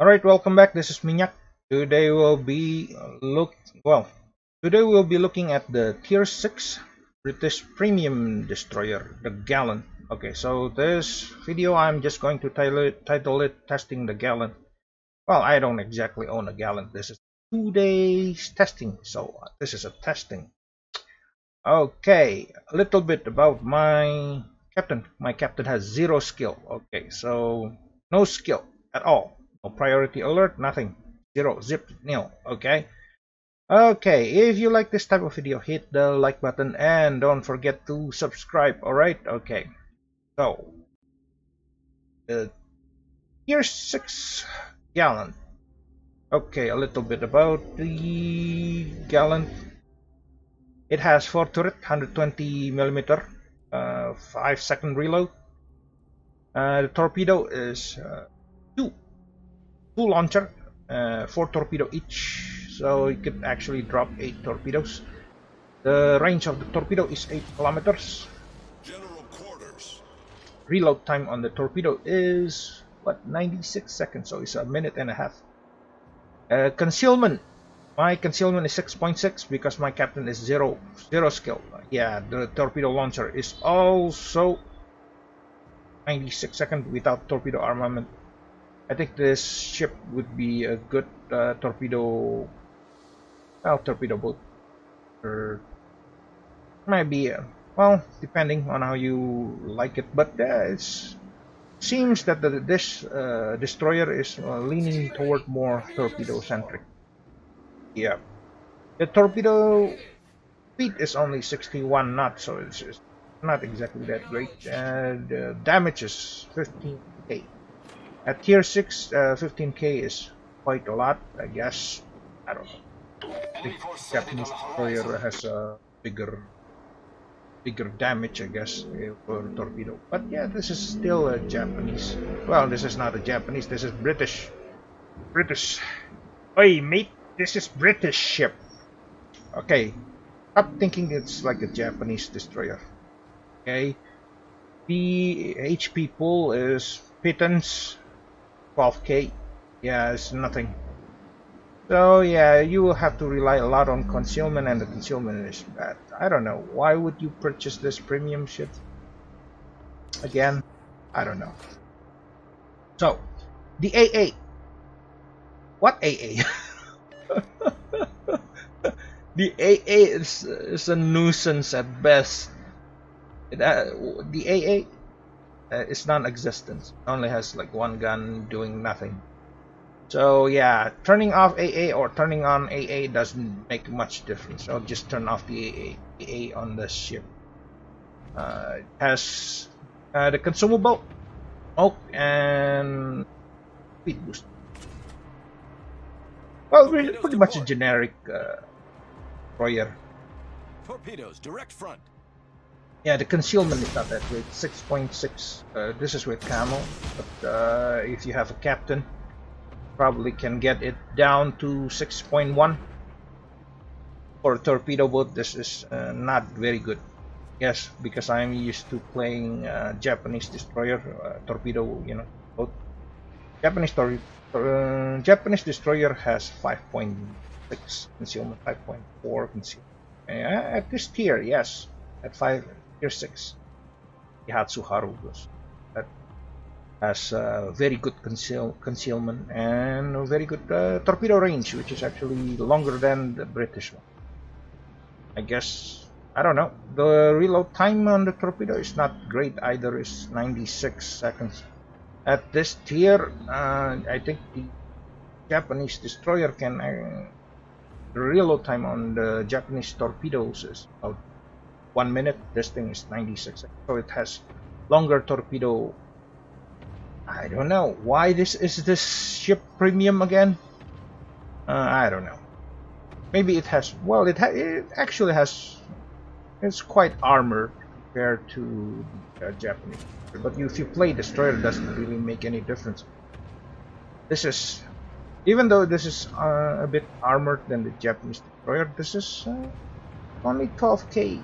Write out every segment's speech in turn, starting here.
Alright, welcome back. This is Minyak. Today we'll be look well. Today we'll be looking at the Tier 6 British Premium Destroyer, the Gallant. Okay, so this video I'm just going to title it, Testing the Gallant. Well, I don't exactly own a Gallant. This is two days testing, so this is a testing. Okay, a little bit about my captain. My captain has zero skill. Okay, so no skill at all. No priority alert, nothing. Zero, zip, nil. Okay. Okay, if you like this type of video, hit the like button and don't forget to subscribe. Alright, okay. So, the tier 6 Gallant. Okay, a little bit about the Gallant. It has 4 turret, 120 millimeter, uh, 5 second reload. Uh, the torpedo is uh, 2 two launcher, uh, four torpedo each, so you could actually drop eight torpedoes. The range of the torpedo is eight kilometers. General quarters. Reload time on the torpedo is what 96 seconds, so it's a minute and a half. Uh, concealment. My concealment is 6.6 because my captain is zero zero skill. Yeah, the torpedo launcher is also 96 seconds without torpedo armament. I think this ship would be a good uh, torpedo, well, torpedo boat, or maybe, uh, well, depending on how you like it. But uh, it seems that the, this uh, destroyer is uh, leaning toward more torpedo centric. Yeah, the torpedo speed is only 61 knots, so it's, it's not exactly that great, and the damage is 15k. At tier 6, uh, 15k is quite a lot, I guess. I don't know. Japanese destroyer has a bigger bigger damage, I guess, for torpedo. But yeah, this is still a Japanese. Well, this is not a Japanese, this is British. British. Oi, mate, this is British ship. Okay, stop thinking it's like a Japanese destroyer. Okay, the HP pool is pittance 12k yeah it's nothing. So yeah you will have to rely a lot on concealment and the concealment is bad. I don't know. Why would you purchase this premium shit? Again I don't know. So the AA what AA the AA is, is a nuisance at best. It, uh, the AA uh, it's non-existent. Only has like one gun doing nothing. So yeah, turning off AA or turning on AA doesn't make much difference. I'll just turn off the AA, AA on the ship. Uh, it has uh, the consumable, smoke, and speed boost. Well, really, pretty much a generic uh, destroyer. Torpedoes, direct front. Yeah, the concealment is not that great. 6.6. Uh, this is with camel, but uh, if you have a captain, probably can get it down to 6.1. For a torpedo boat, this is uh, not very good. Yes, because I'm used to playing uh, Japanese destroyer, uh, torpedo, you know, boat. Japanese tor uh, Japanese destroyer has 5.6 concealment, 5.4 concealment. at this tier, yes, at 5 Tier 6. Daihatsu Harugus. That has uh, very good conceal concealment and a very good uh, torpedo range, which is actually longer than the British one. I guess, I don't know. The reload time on the torpedo is not great either, it's 96 seconds. At this tier, uh, I think the Japanese destroyer can uh, reload time on the Japanese torpedoes is about one minute this thing is 96 so it has longer torpedo. I don't know. Why this is this ship premium again? Uh, I don't know. Maybe it has well it, ha it actually has it's quite armored compared to uh, Japanese. But if you play destroyer doesn't really make any difference. This is even though this is uh, a bit armored than the Japanese destroyer this is uh, only 12k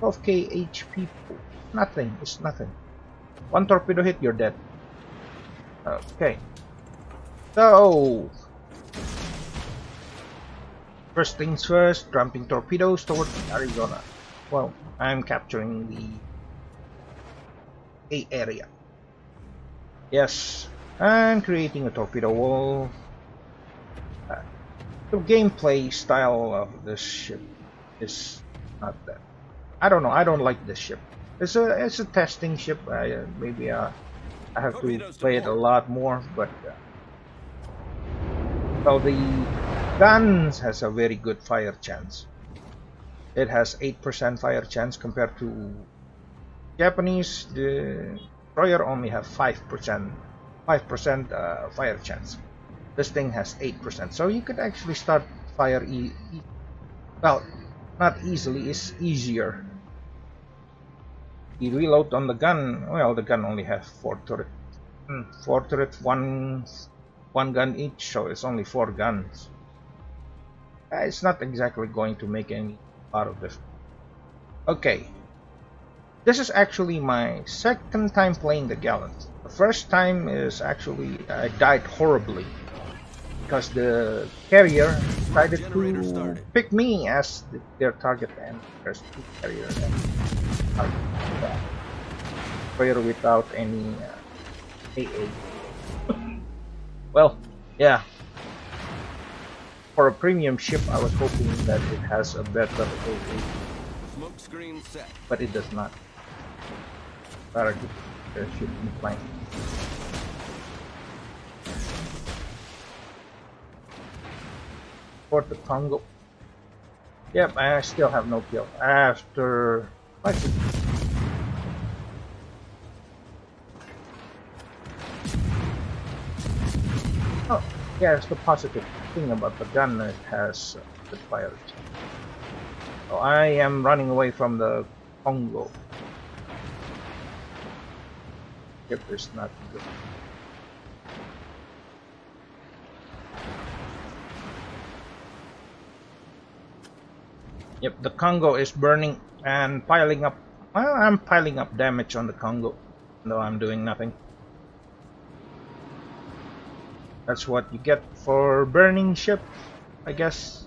12k HP. Nothing. It's nothing. One torpedo hit, you're dead. Okay. So, first things first, dumping torpedoes towards Arizona. Well, I'm capturing the A area. Yes, I'm creating a torpedo wall. Uh, the gameplay style of this ship is not that. I don't know. I don't like this ship. It's a it's a testing ship. I, uh, maybe uh, I have to Torpedoes to play it a lot more, but uh, so the guns has a very good fire chance. It has eight percent fire chance compared to Japanese. The destroyer only have five percent, five percent uh, fire chance. This thing has eight percent, so you could actually start fire e, e well, not easily. It's easier the reload on the gun, well, the gun only has four turret, Hmm, four turret, one, one gun each, so it's only four guns. Uh, It's not exactly going to make any out of this. Okay, this is actually my second time playing the Gallant. The first time is actually I died horribly because the carrier decided Generator to started. pick me as the, their target and there's two carriers and. Player without any uh, AA. well, yeah. For a premium ship, I was hoping that it has a better AA, Smoke screen set. but it does not. Better keep the ship in flank. The Kongo. Yep, I still have no kill. After Oh, yeah, it's the positive thing about the gun. It has uh, the fire. So I am running away from the Kongo. Yep, it's not good. Yep, the Kongo is burning and piling up. Well, I'm piling up damage on the Kongo, though I'm doing nothing. That's what you get for burning ship, I guess.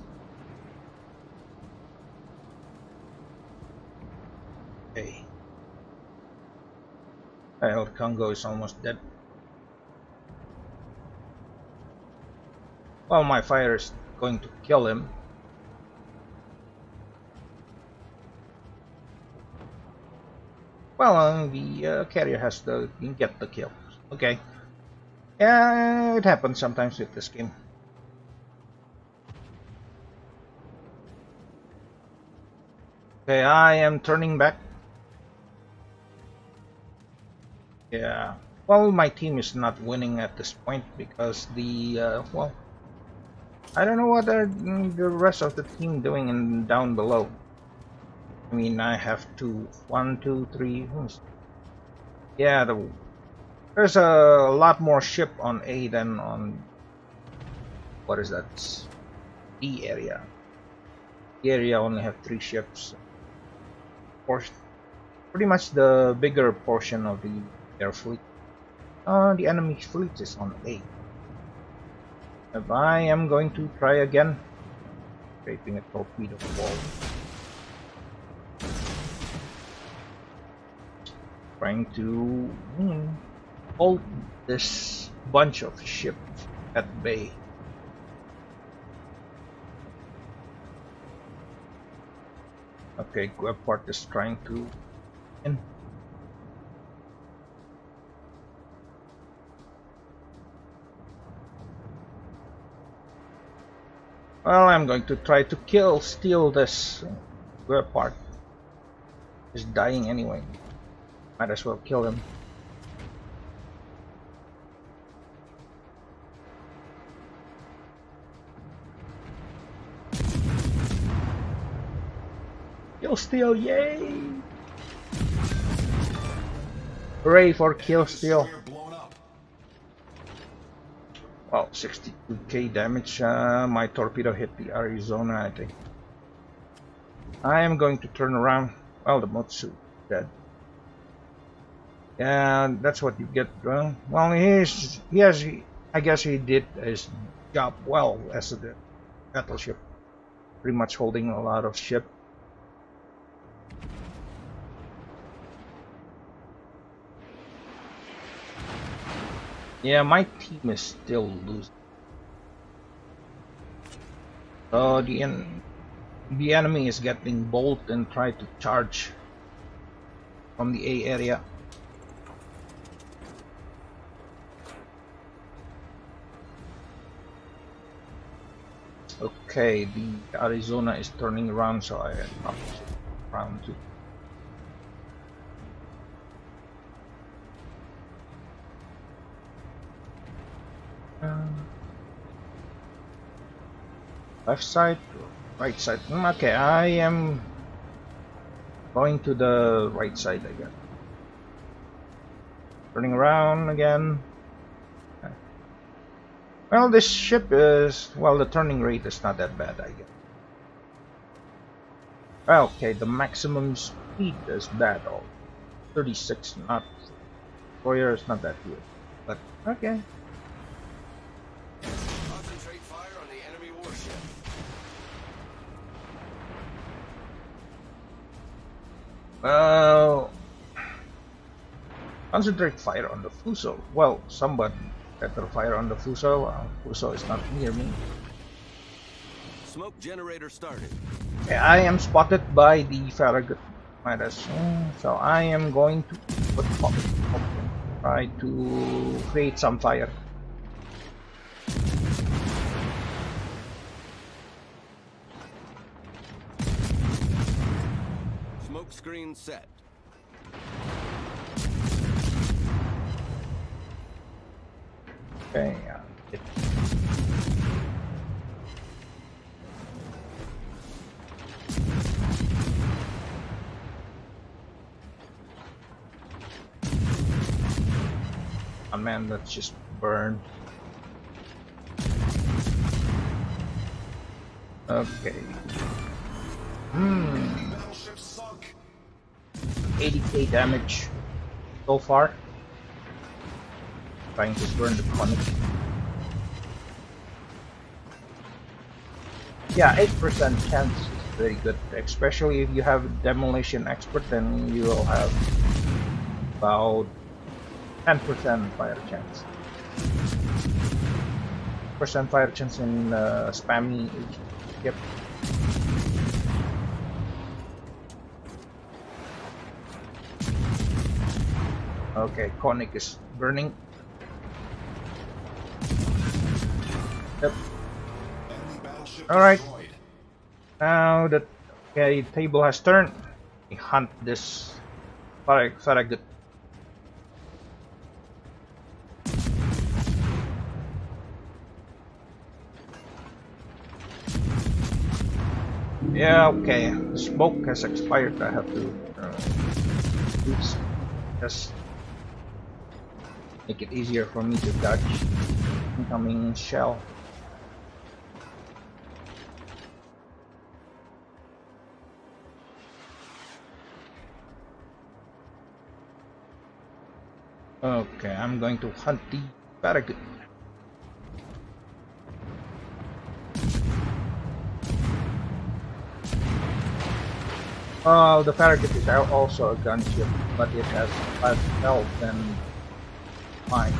Okay. Well, Kongo is almost dead. Well, my fire is going to kill him. Well, uh, the uh, carrier has to get the kill. Okay. Yeah, it happens sometimes with this game. Okay, I am turning back. Yeah. Well, my team is not winning at this point because the uh, well, I don't know what are the rest of the team doing in down below. I mean, I have two, one, two, three. who's- Yeah, the there's a lot more ship on A than on what is that? B area. The area only have three ships. Or pretty much the bigger portion of the air fleet. Uh, the enemy fleet is on A. If I am going to try again, scraping a torpedo wall. Trying to hmm, hold this bunch of ships at bay. Okay, Guepard is trying to in. Well, I'm going to try to kill, steal this Guepard. Is dying anyway. Might as well kill him. Kill steal, yay! Hooray for kill steal. Well, 62k damage. Uh, my torpedo hit the Arizona, I think. I am going to turn around. Well, the Mutsu dead. Yeah, that's what you get. Uh, well, he is, he has I guess he did his job well as a battleship, pretty much holding a lot of ship. Yeah, my team is still losing. Oh, the en the enemy is getting bold and try to charge from the A area. Okay, the Arizona is turning around, so I have round two. Um, left side, right side. Mm, okay, I am going to the right side again. Turning around again. Well, this ship is, well, the turning rate is not that bad, I guess. Okay, the maximum speed is bad, oh, 36 knots. Foyer is not that good, but okay. Concentrate fire on the enemy warship. Well, concentrate fire on the Fuso. Well, somebody better fire on the Fuso. Uh, Fuso is not near me. Smoke generator started. I am spotted by the Farragut Midas. So I am going to put pop, pop, try to create some fire. Smoke screen set. Okay, A man, that's just burned. Okay. Hmm. 80k damage so far. Trying to burn the König. Yeah, 8% chance is very good, especially if you have demolition expert, then you will have about 10% fire chance. Percent fire chance in uh, spammy. Yep. Okay, König is burning. Yep. Alright. Now that okay, table has turned, we hunt this Farragut. Yeah, okay. The smoke has expired. I have to uh, use just make it easier for me to dodge incoming shell. Okay, I'm going to hunt the Farragut. Oh, the Farragut is also a gunship, but it has less health than mine.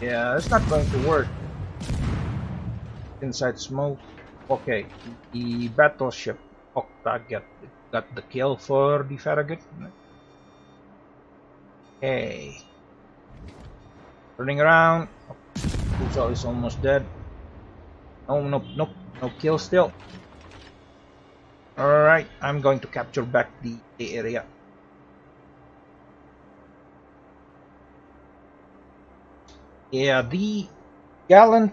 Yeah, it's not going to work. Inside smoke. Okay, the battleship Okta get got the kill for the Farragut. Okay. Turning around. Kuzo is almost dead. No, nope, nope, no kill still. Alright, I'm going to capture back the, the area. Yeah, the Gallant.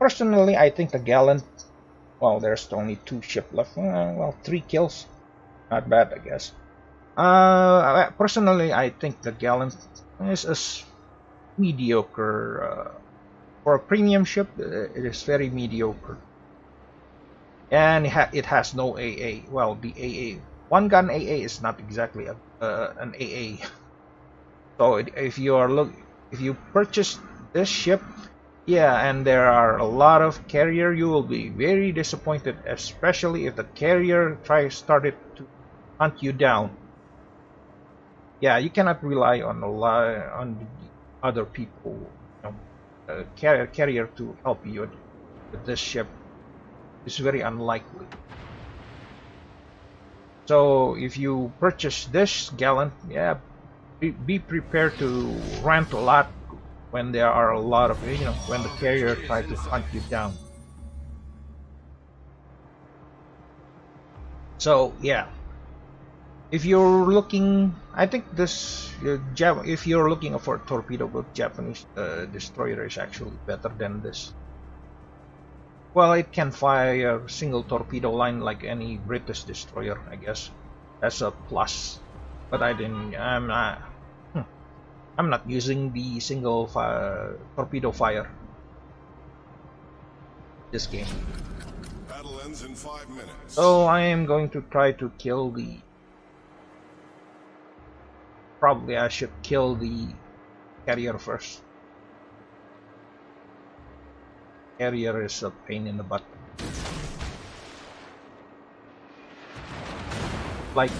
Personally, I think the Gallant. Well, there's only two ship left. Uh, well, three kills. Not bad, I guess. Uh, personally, I think the Gallant is a mediocre. Uh, for a premium ship, uh, it is very mediocre. And it, ha it has no AA. Well, the AA. One gun AA is not exactly a, uh, an AA. So if you are look, if you purchase this ship, yeah, and there are a lot of carrier, you will be very disappointed, especially if the carrier tries started to hunt you down. Yeah, you cannot rely on a lot on other people, you know, uh, carrier carrier to help you with this ship. It's very unlikely. So if you purchase this gallant, yeah, be, be prepared to rant a lot when there are a lot of you know when the carrier tries to hunt you down. So yeah, if you're looking, I think this uh, if you're looking for a torpedo boat, Japanese uh, destroyer is actually better than this. Well, it can fire a single torpedo line like any British destroyer, I guess. That's a plus. But I didn't. I'm not. Hmm, I'm not using the single fire, torpedo fire. This game. Battle ends in five minutes. So I am going to try to kill the. Probably I should kill the carrier first. Carrier is a pain in the butt. Like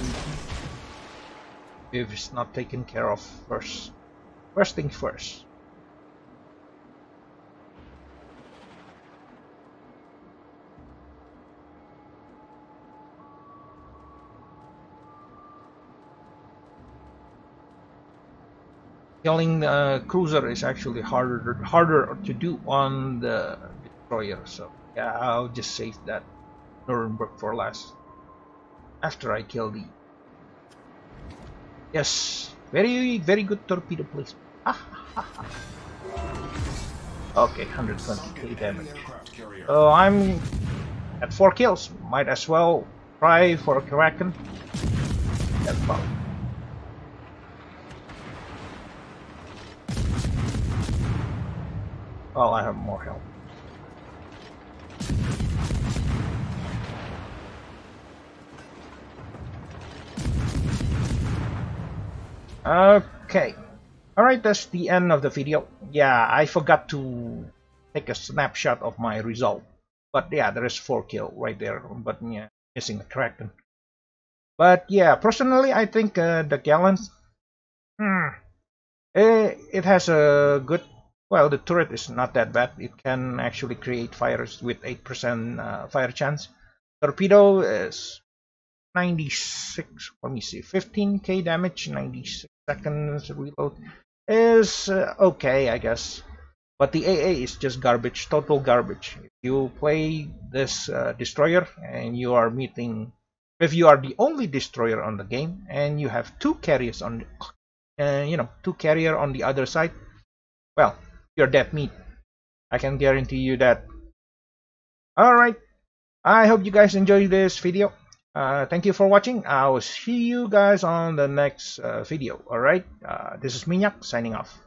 if it's not taken care of first. First things first. Killing a cruiser is actually harder harder to do on the destroyer so yeah I'll just save that Nuremberg for last after I kill the yes very very good torpedo placement ah, okay 120k damage. So I'm at 4 kills. Might as well try for a Kraken. That's about Oh, I have more help. Okay. Alright, that's the end of the video. Yeah, I forgot to take a snapshot of my result. But yeah, there is 4 kill right there. But yeah, missing a Kraken. But yeah, personally, I think uh, the Gallants, hmm, it, eh, it has a good well, the turret is not that bad. It can actually create fires with 8% uh, fire chance. Torpedo is 96, let me see, 15k damage, 96 seconds reload is uh, okay, I guess. But the AA is just garbage, total garbage. If you play this uh, destroyer and you are meeting, if you are the only destroyer on the game and you have two carriers on, uh, you know, two carrier on the other side, well, you're dead meat. I can guarantee you that. Alright, I hope you guys enjoyed this video. Uh, thank you for watching. I will see you guys on the next uh, video. Alright, uh, this is Minyak signing off.